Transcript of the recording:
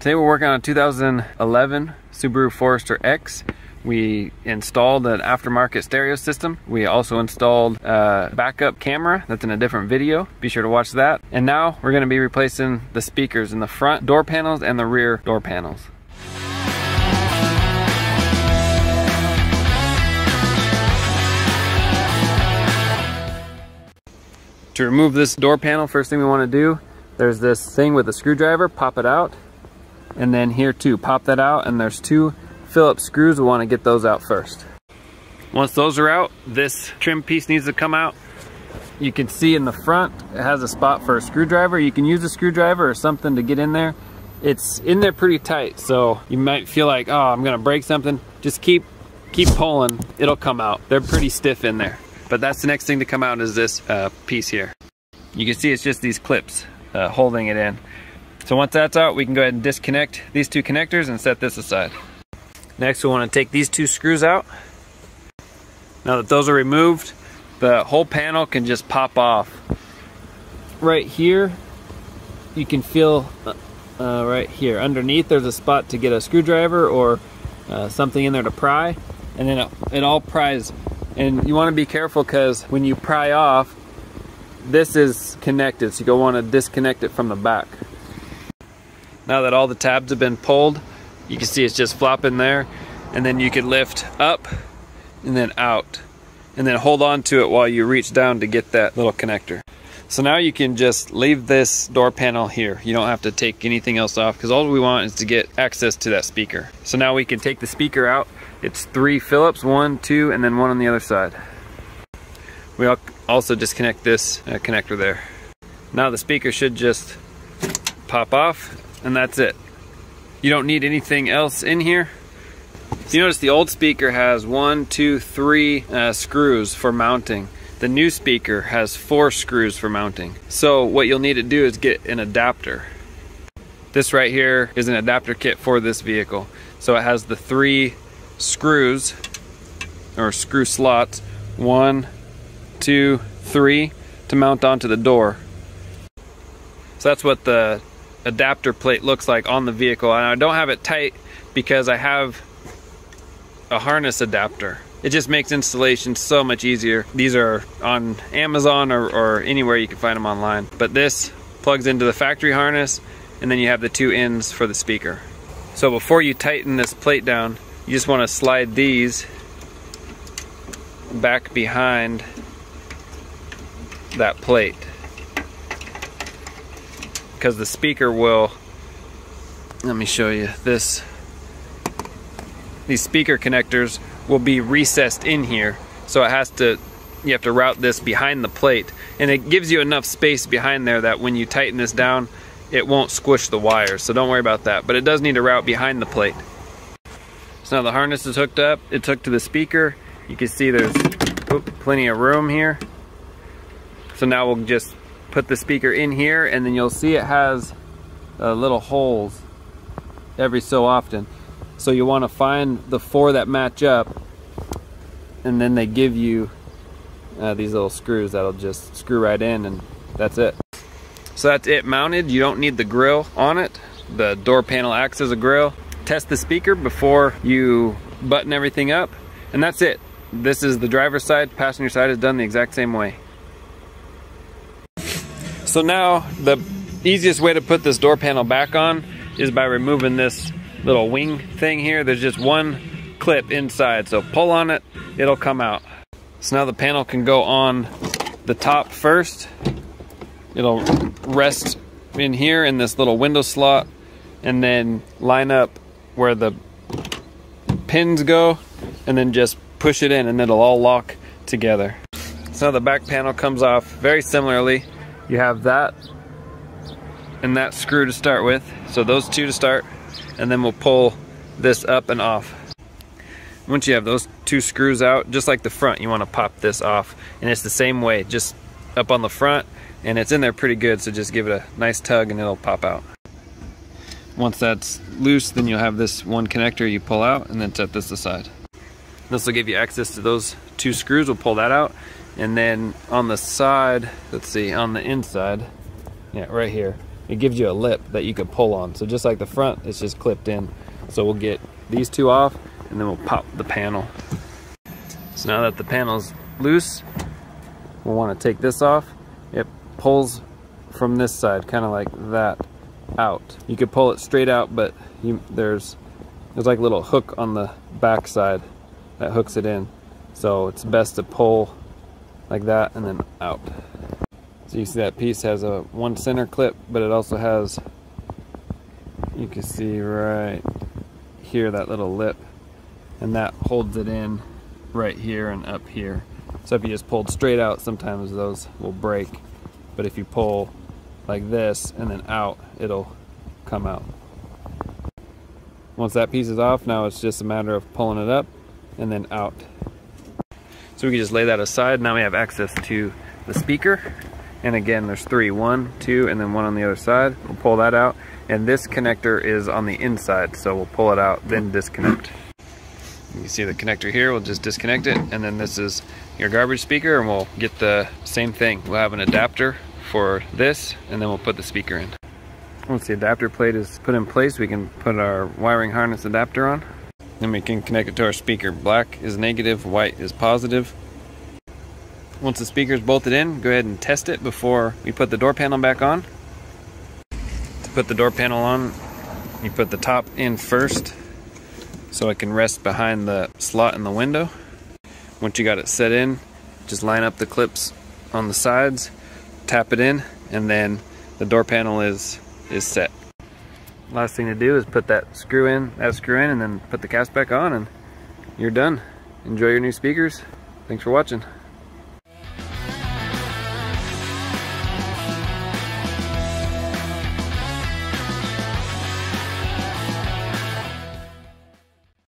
Today we're working on a 2011 Subaru Forester X. We installed an aftermarket stereo system. We also installed a backup camera that's in a different video. Be sure to watch that. And now we're gonna be replacing the speakers in the front door panels and the rear door panels. To remove this door panel, first thing we wanna do, there's this thing with a screwdriver, pop it out, and then here too, pop that out and there's two Phillips screws. We want to get those out first. Once those are out, this trim piece needs to come out. You can see in the front, it has a spot for a screwdriver. You can use a screwdriver or something to get in there. It's in there pretty tight, so you might feel like, oh, I'm gonna break something. Just keep, keep pulling, it'll come out. They're pretty stiff in there. But that's the next thing to come out is this uh, piece here. You can see it's just these clips uh, holding it in. So once that's out, we can go ahead and disconnect these two connectors and set this aside. Next, we want to take these two screws out. Now that those are removed, the whole panel can just pop off. Right here, you can feel uh, uh, right here underneath there's a spot to get a screwdriver or uh, something in there to pry and then it, it all pries and you want to be careful because when you pry off this is connected so you'll want to disconnect it from the back now that all the tabs have been pulled, you can see it's just flopping there. And then you can lift up and then out. And then hold on to it while you reach down to get that little connector. So now you can just leave this door panel here. You don't have to take anything else off because all we want is to get access to that speaker. So now we can take the speaker out. It's three Phillips, one, two, and then one on the other side. We also disconnect this uh, connector there. Now the speaker should just pop off and that's it. You don't need anything else in here. You notice the old speaker has one, two, three uh, screws for mounting. The new speaker has four screws for mounting. So what you'll need to do is get an adapter. This right here is an adapter kit for this vehicle. So it has the three screws or screw slots, one, two, three, to mount onto the door. So that's what the adapter plate looks like on the vehicle and I don't have it tight because I have a harness adapter. It just makes installation so much easier. These are on Amazon or, or anywhere you can find them online. But this plugs into the factory harness and then you have the two ends for the speaker. So before you tighten this plate down, you just want to slide these back behind that plate because the speaker will let me show you this. These speaker connectors will be recessed in here so it has to you have to route this behind the plate. And it gives you enough space behind there that when you tighten this down it won't squish the wires so don't worry about that. But it does need to route behind the plate. So now the harness is hooked up. It's hooked to the speaker. You can see there's plenty of room here. So now we'll just put the speaker in here and then you'll see it has uh, little holes every so often. So you want to find the four that match up and then they give you uh, these little screws that'll just screw right in and that's it. So that's it mounted. You don't need the grill on it. The door panel acts as a grill. Test the speaker before you button everything up and that's it. This is the driver's side, passenger side is done the exact same way. So now the easiest way to put this door panel back on is by removing this little wing thing here. There's just one clip inside. So pull on it, it'll come out. So now the panel can go on the top first. It'll rest in here in this little window slot and then line up where the pins go and then just push it in and it'll all lock together. So now the back panel comes off very similarly you have that and that screw to start with. So those two to start, and then we'll pull this up and off. Once you have those two screws out, just like the front, you want to pop this off. And it's the same way, just up on the front, and it's in there pretty good, so just give it a nice tug and it'll pop out. Once that's loose, then you'll have this one connector you pull out and then set this aside. This will give you access to those two screws. We'll pull that out and then on the side, let's see, on the inside, yeah, right here, it gives you a lip that you can pull on. So just like the front, it's just clipped in. So we'll get these two off and then we'll pop the panel. So now that the panel's loose, we'll want to take this off. It pulls from this side, kind of like that, out. You could pull it straight out, but you, there's there's like a little hook on the back side that hooks it in. So it's best to pull like that and then out. So you see that piece has a one center clip, but it also has, you can see right here, that little lip, and that holds it in right here and up here. So if you just pulled straight out, sometimes those will break. But if you pull like this and then out, it'll come out. Once that piece is off, now it's just a matter of pulling it up and then out. So we can just lay that aside. Now we have access to the speaker. And again, there's three, one, two, and then one on the other side. We'll pull that out. And this connector is on the inside, so we'll pull it out, then disconnect. You see the connector here, we'll just disconnect it. And then this is your garbage speaker, and we'll get the same thing. We'll have an adapter for this, and then we'll put the speaker in. Once the adapter plate is put in place, we can put our wiring harness adapter on. Then we can connect it to our speaker. Black is negative, white is positive. Once the speaker is bolted in, go ahead and test it before we put the door panel back on. To put the door panel on, you put the top in first so it can rest behind the slot in the window. Once you got it set in, just line up the clips on the sides, tap it in, and then the door panel is, is set. Last thing to do is put that screw in, that screw in, and then put the cast back on, and you're done. Enjoy your new speakers. Thanks for watching.